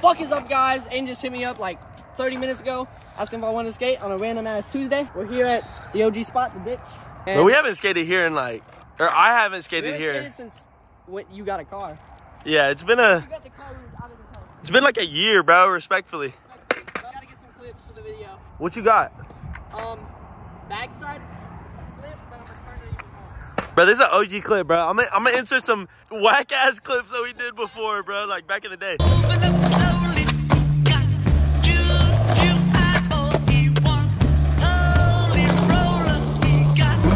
fuck is up, guys? Aiden just hit me up like 30 minutes ago, asking if I wanted to skate on a random ass Tuesday. We're here at the OG spot, the bitch. But we haven't skated here in like, or I haven't skated haven't here. skated since what, you got a car. Yeah, it's been a, You got the car, out of the car. it's been like a year, bro. Respectfully. I gotta get some clips for the video. What you got, Um, backside flip, but I'm gonna turn it even more. bro? This is an OG clip, bro. I'm gonna, I'm gonna insert some whack ass clips that we did before, bro. Like back in the day.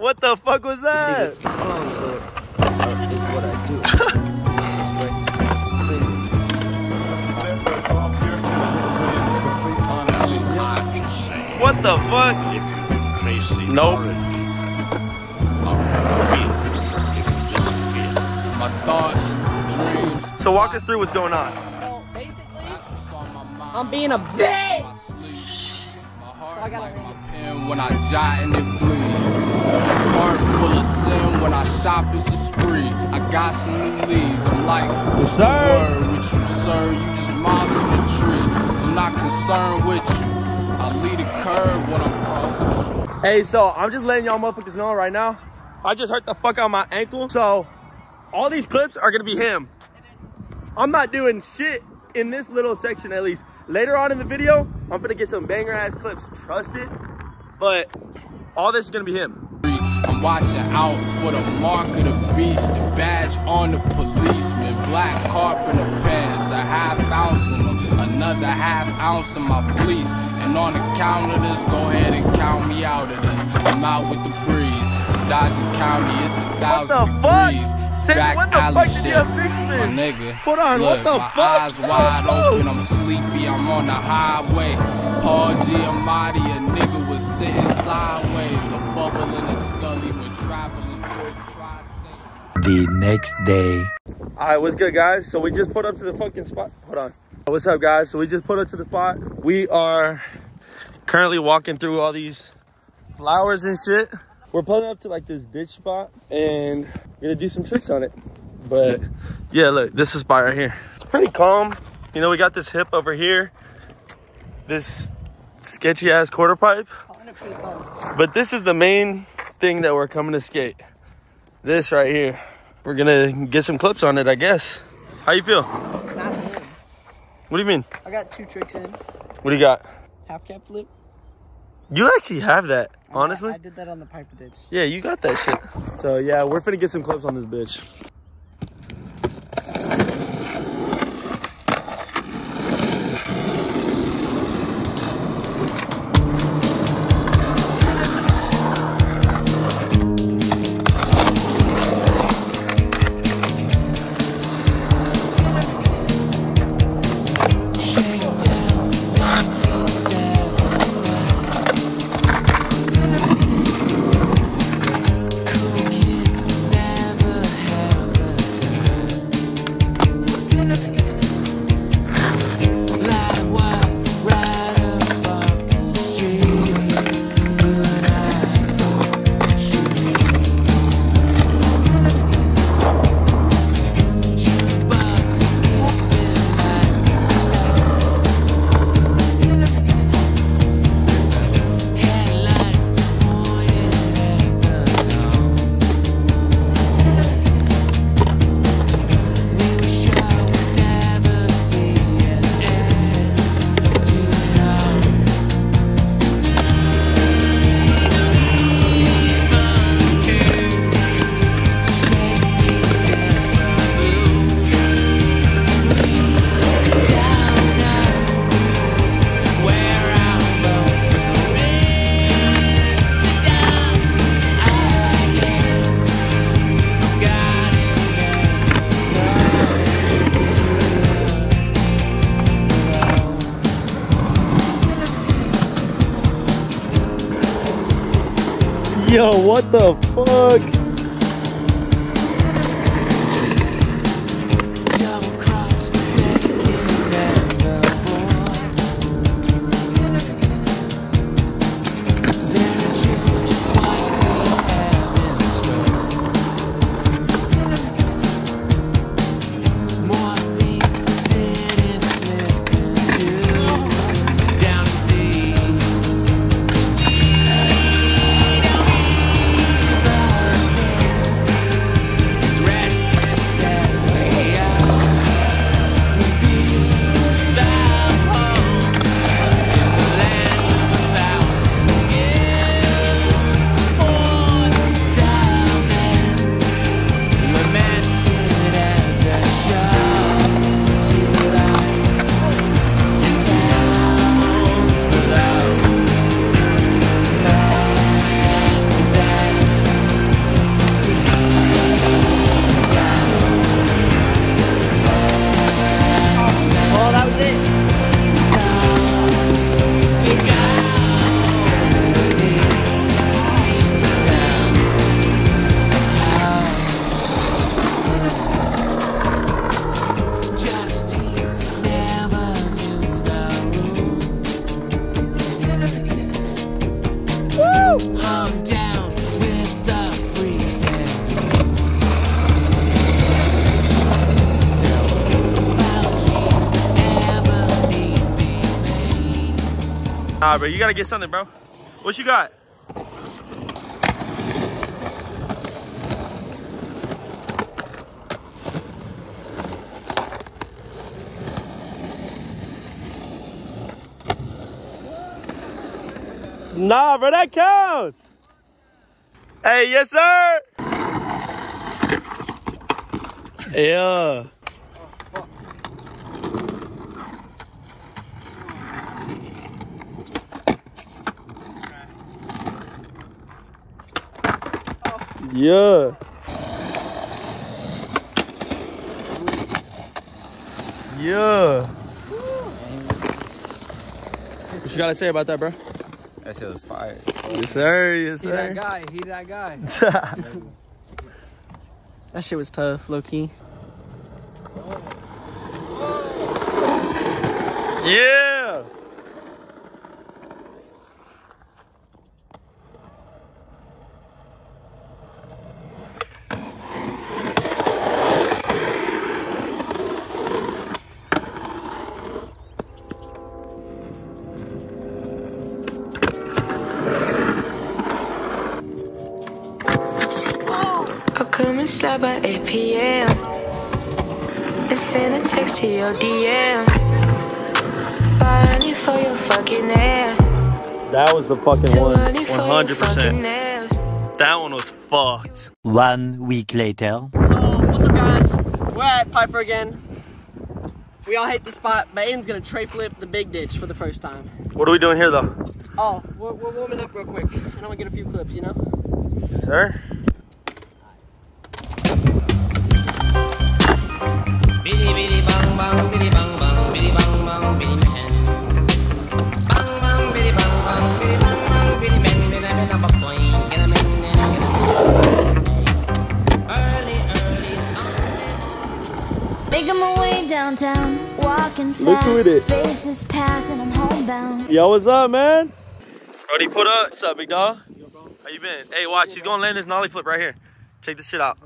What the fuck was that? the songs are, are- is what I do. This is write the songs and sing. What the fuck? Nope. My thoughts, dreams. So walk us through what's going on. So basically, That's what's on my mind. I'm being a bitch. My sleep. My heart I gotta like read. my pen when I jot and it bleed. A spree. I got some new leaves. I'm like, what's the word with you, sir? You just moss in the tree. I'm not concerned with you. I lead a curve when I'm crossing. Hey, so I'm just letting y'all motherfuckers know right now. I just hurt the fuck out of my ankle. So all these clips are gonna be him. I'm not doing shit in this little section at least. Later on in the video, I'm gonna get some banger ass clips, trust it. But all this is gonna be him. I'm watching out for the mark of the beast, the badge on the policeman, black carpenter pants, a half ounce in them, another half ounce in my fleece. And on the count of this, go ahead and count me out of this. I'm out with the breeze, Dodging County, it's a What thousand the fuck? degrees. Since Back when the alley fuck did you shit, my nigga. Hold on, what the my fuck? eyes wide open, I'm sleepy, I'm on the highway. Paul Giamatti, a nigga was sitting sideways, a bubble in his scully when traveling through the tri-state. The next day. All right, what's good, guys? So we just put up to the fucking spot. Hold on. What's up, guys? So we just put up to the spot. We are currently walking through all these flowers and shit. We're pulling up to like this bitch spot and we're gonna do some tricks on it. But yeah, look, this is by right here. It's pretty calm. You know, we got this hip over here, this sketchy ass quarter pipe. But this is the main thing that we're coming to skate. This right here. We're gonna get some clips on it, I guess. How you feel? Not bad. What do you mean? I got two tricks in. What do you got? Half cab flip. You actually have that, honestly. I did that on the Piper ditch. Yeah, you got that shit. So yeah, we're finna get some clips on this bitch. Yo, what the fuck? Nah, bro, you gotta get something, bro. What you got? Nah, bro, that counts. Hey, yes, sir. Yeah. Yeah. Yeah. What you gotta say about that, bro? That shit was fire. Yes, sir. Yes, He that guy. He that guy. That shit was tough, low key. yeah. Come and by 8 p.m. And send a text to your DM. Buying you for your fucking ass. That was the fucking one. 200 fucking 100%. nails. That one was fucked. One week later. So, what's up, guys? We're at Piper again. We all hate the spot, but Aiden's gonna tray flip the big ditch for the first time. What are we doing here, though? Oh, we're, we're warming up real quick, and I'm gonna get a few clips, you know? Yes, sir. Look fast. who it is. Faces pass and I'm homebound. Yo, what's up, man? Brody, put up. What's up, big dog? How you been? Hey, watch. He's gonna land this nollie flip right here. Check this shit out.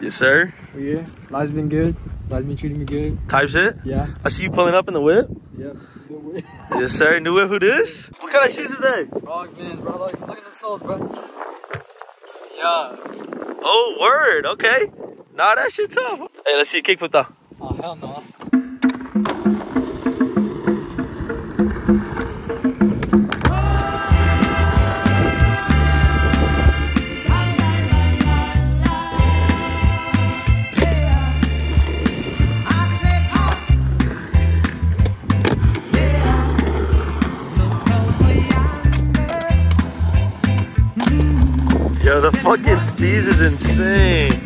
Yes, sir. Yeah, life's been good. Life's been treating me good. Type shit. Yeah. I see you pulling up in the whip. Yep. Yes, sir. New whip. Who this? What kind of shoes is man, bro. Look, look at the soles, bro. Yeah. Oh, word. Okay. Nah, that shit tough. Hey, let's see a kickflip though. Oh hell no. Steez is insane.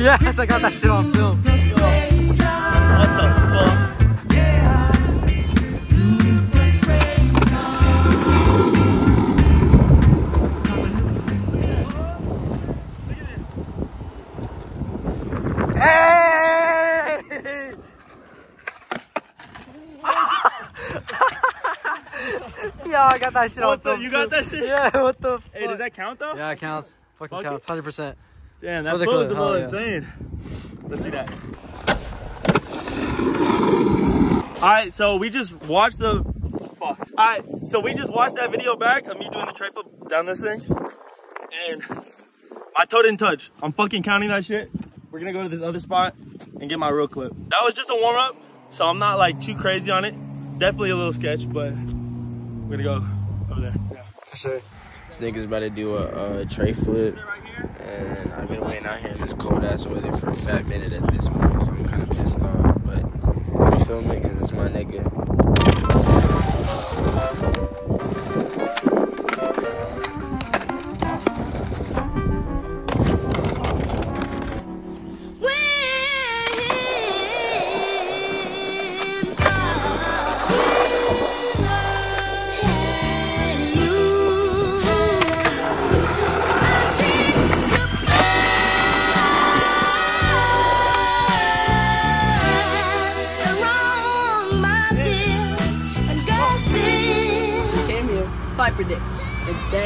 Yes, I got that shit on film. What the fuck? Hey! Yo, I got that shit what on the, film. You too. got that shit? Yeah, what the fuck? Hey, does that count though? Yeah, it counts. Fucking Fuck counts. 100%. Damn, that For flow is a little insane. Let's see that. All right, so we just watched the. Fuck. All right, so we just watched that video back of me doing the tray flip down this thing, and my toe didn't touch. I'm fucking counting that shit. We're gonna go to this other spot and get my real clip. That was just a warm up, so I'm not like too crazy on it. It's definitely a little sketch, but we're gonna go over there. Yeah. For sure. This nigga's about to do a, a tray flip. And I've been waiting out here in this cold ass weather for a fat minute at this point, so I'm kind of pissed off. But I'm it because it's my nigga.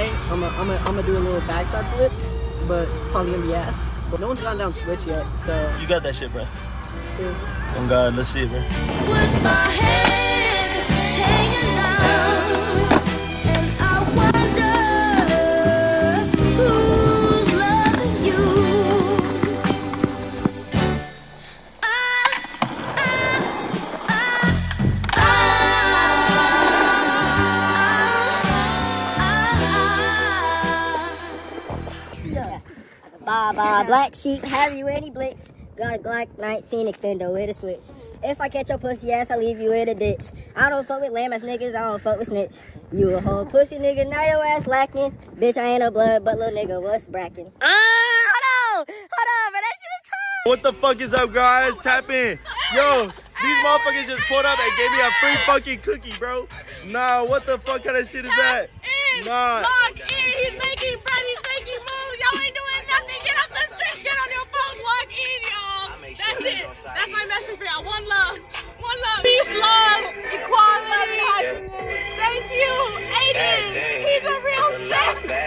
Today, I'm gonna I'm I'm do a little backside flip, but it's probably gonna be ass. But no one's gone down switch yet, so. You got that shit, bro. yeah. Oh God, let's see it, bro. Bob, uh, Black Sheep, Harry Wendy Blitz, got a Glock 19 extendo with a switch. If I catch your pussy ass, I leave you in a ditch. I don't fuck with lame ass niggas, I don't fuck with snitch. You a whole pussy nigga, now your ass lacking. Bitch, I ain't a blood, but little nigga, what's bracking? Ah, hold on, hold on, man, that shit is time. What the fuck is up, guys? Tap in. Yo, these motherfuckers just pulled up and gave me a free fucking cookie, bro. Nah, what the fuck kind of shit is that? Nah. passion for y'all. One love. One love. Peace, love, equality, happiness. Thank you, Aiden. He's a real